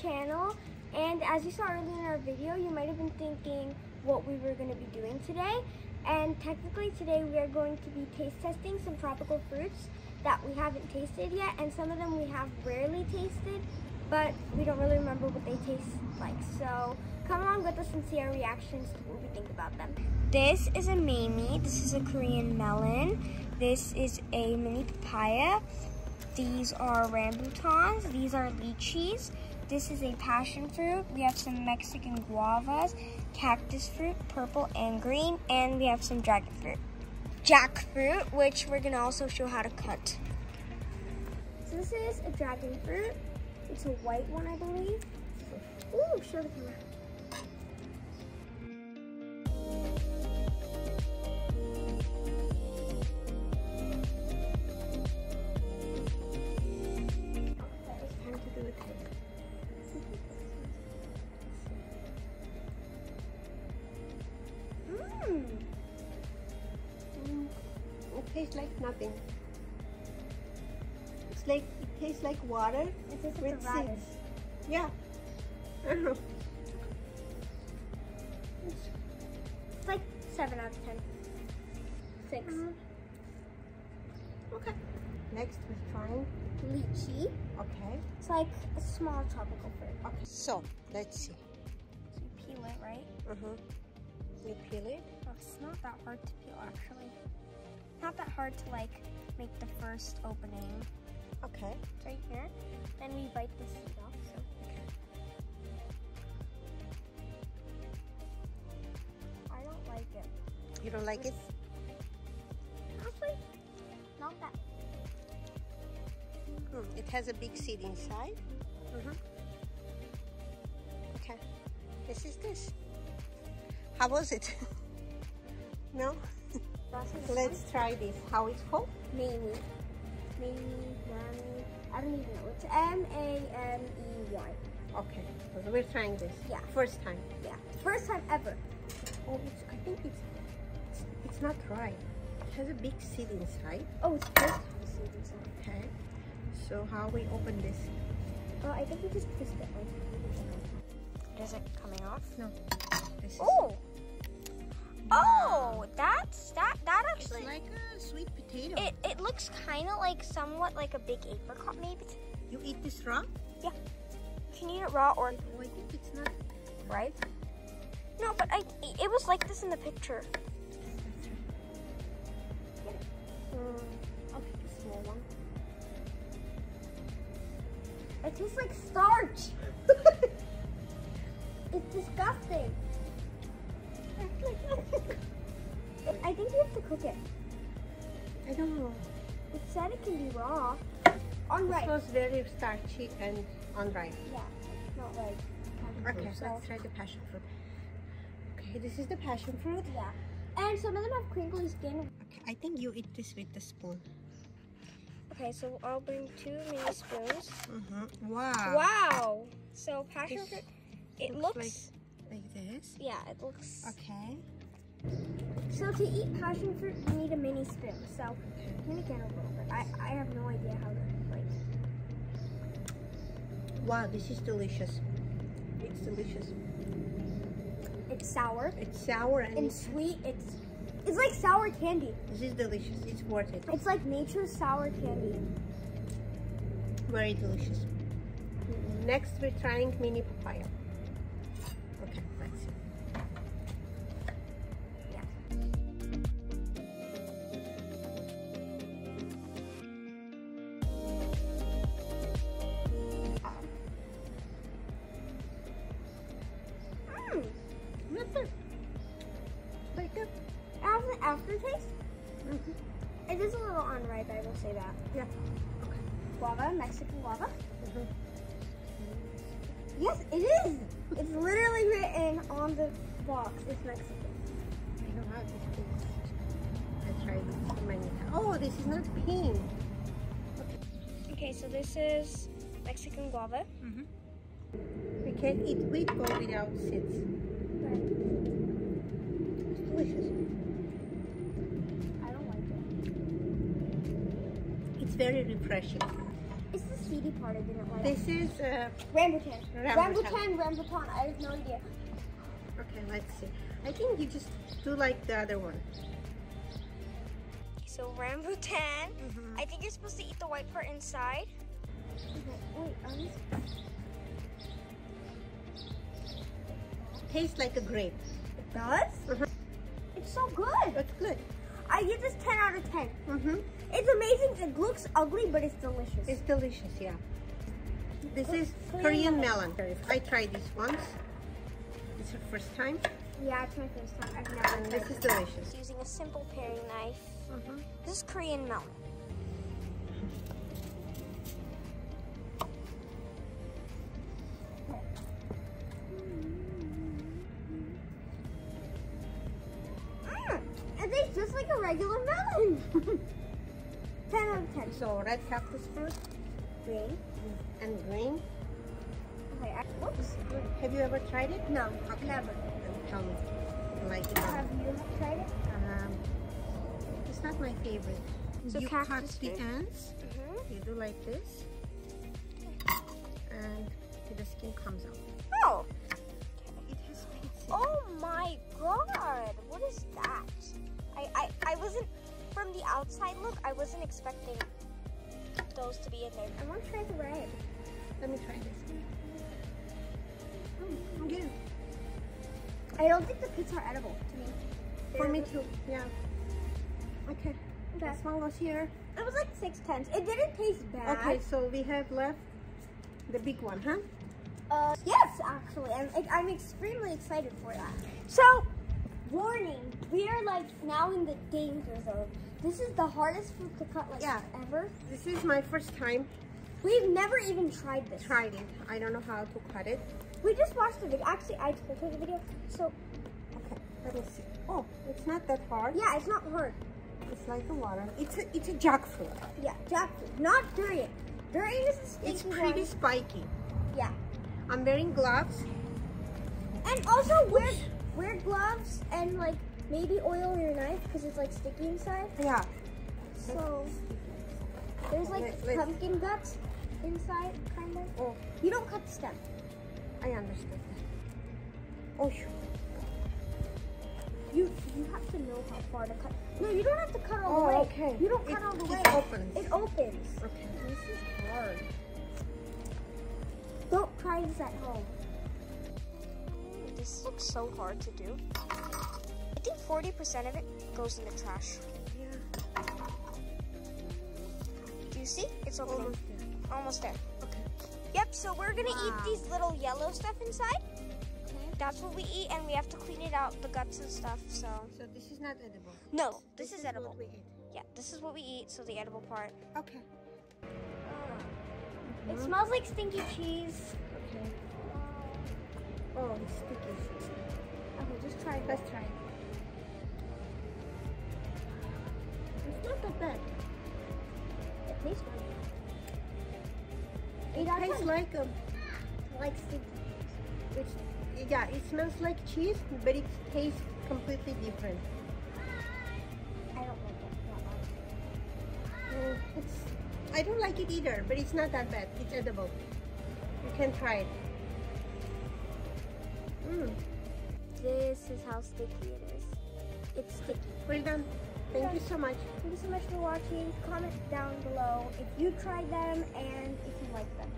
channel. And as you saw earlier in our video, you might have been thinking what we were going to be doing today. And technically today we are going to be taste testing some tropical fruits that we haven't tasted yet. And some of them we have rarely tasted, but we don't really remember what they taste like. So come along with us and see our reactions to what we think about them. This is a mamey. This is a Korean melon. This is a mini papaya. These are rambutans. These are lychees. This is a passion fruit. We have some Mexican guavas, cactus fruit, purple and green, and we have some dragon fruit. Jackfruit, which we're gonna also show how to cut. So this is a dragon fruit. It's a white one, I believe. Ooh, show the camera. Like nothing. It's like it tastes like water It tastes like with seeds. Yeah. I don't know. It's like 7 out of 10. 6. Mhm. Okay. Next we're trying. Lychee. Okay. It's like a small tropical fruit. Okay. So let's see. So you peel it, right? Uh huh. You peel it. It's not that hard to peel, actually. Not that hard to, like, make the first opening. Okay. It's right here. Then we bite the seed off, so. Okay. I don't like it. You don't like it? Actually, not that. Hmm. It has a big seed inside. Mhm. Okay. This is this. How was it? no? Let's try this. How it's called? Mamey. Mamey, Mamey. I don't even know. It's M A M E Y. Okay. So we're trying this. Yeah. First time. Yeah. First time ever. Oh, it's, I think it's, it's it's not right. It has a big seed inside. Oh, it's first time seed inside. Okay. So how we open this? Oh, I think we just twist it like. Is it coming off? No. This is oh! Oh. That's that. That it's actually. like a sweet potato. It it looks kind of like somewhat like a big apricot, maybe. you eat this raw? You can eat it raw or Oh, I think it's not. right. No, but I it was like this in the picture. Mm, I'll pick a small one. It tastes like starch. it's disgusting. I think you have to cook it. I don't know. It said it can be raw. On This right. was very starchy and unripe. Yeah, not like. Okay, so- let's try the passion fruit. Okay, this is the passion fruit. Yeah. And some of them have crinkly skin. Okay, I think you eat this with the spoon. Okay, so I'll bring two mini spoons. Mm-hmm. Wow. Wow. So passion This fruit. It looks looks. Like this. yeah, it looks. Okay. So to eat passion fruit, you need a mini spoon. So I'm gonna get a little bit. I I have no idea how to like. Wow, this is delicious. It's delicious. It's sour It's sour and and it's, sweet. It's it's like sour candy. this is delicious. It's worth it. It's like nature's sour candy. Very delicious. Next, we're trying mini papaya. It has an aftertaste. Mm-hmm. It is a little unripe, I will say that. Yeah. Guava, Mexican guava. Mhm. Yes, it is. It's literally written on the box. It's Mexican. I don't have this piece. I tried it so many times. Oh, this is not pink. Okay, so this is Mexican guava. We can't eat with or without seeds. It's delicious. I don't like it. It's very refreshing. it's the seedy part I didn't like. This is, uh, rambutan. Rambutan. Rambutan, rambutan. I have no idea. okay, let's see. I think you just do like the other one. So rambutan. Mhm. I think you're supposed to eat the white part inside. Wait, are these? Tastes like a grape. It does? Mhm. It's so good. It's good. I give this 10 out of 10. Mm-hmm. It's amazing. It looks ugly, but it's delicious. It's delicious, yeah. This is Korean Korean melon. I tried this once. It's your first time. yeah, it's my first time. I've never And tried this is delicious. Using a simple paring knife. Mm-hmm. This is Korean melon. Like a regular melon. 10 out of 10. So red cactus fruit Green. and green. Okay, I, whoops. Have you ever tried it? No, Okay. never. Tell me. Like it. Have you tried it? Um, it's not my favorite. So you cut the fruit? ends. Mm-hmm. You do like this, and the skin comes out. Oh. It has pizza. Oh my god, what is that? I, I, I wasn't, from the outside look, I wasn't expecting those to be in there. I want to try the red. Let me try this. Mm, good. I don't think the pits are edible to me. For me too. Yeah. Okay. Okay. Goes here. It was like six tenths. It didn't taste bad. Okay, so we have left the big one, huh? Uh, yes, actually, I'm, I'm extremely excited for that. So, warning, we are like now in the danger zone. This is the hardest fruit to cut like Yeah. ever. This is my first time We've never even tried this. trying it. I don't know how to cut it. We just watched the video. Actually, I told her the video. So, Okay, let me see. Oh, it's not that hard. yeah, it's not hard. It's like the water. It's a, it's a jackfruit. Yeah, jackfruit, not durian. Durian is a It's pretty one. spiky. Yeah. I'm wearing gloves. And also wear wear gloves and like maybe oil your knife because it's like sticky inside. Yeah. So there's like Let- let- pumpkin guts inside, kind of. Oh, You don't cut the stem. I understand. Oh, phew. You you have to know how far to cut. No, you don't have to cut all Oh, the way. okay. You don't cut It- all the it way. opens. It opens. okay. This is hard. Don't try this at home. This looks so hard to do. I think 40% of it goes in the trash. Yeah. Do you see? It's. Almost there. Almost there. Okay. Yep, so we're gonna Wow. eat these little yellow stuff inside. Okay. That's what we eat, and we have to clean it out, the guts and stuff, so. So this is not edible. No, this, is, edible. What we eat. Yeah, this is what we eat, so the edible part. Okay. It smells like stinky cheese. Oh, it's sticky. Okay, just try it. Let's try it. It's not that bad. It tastes good. It It tastes like um, like stinky it's yeah, it smells like cheese, but it tastes completely different. I don't like it that much. Mm, it's I don't like it either, but it's not that bad. It's edible. You can try it. Mm, This is how sticky it is. It's sticky. We're done. Thank you so much. Thank you so much for watching. Comment down below if you tried them and if you like them.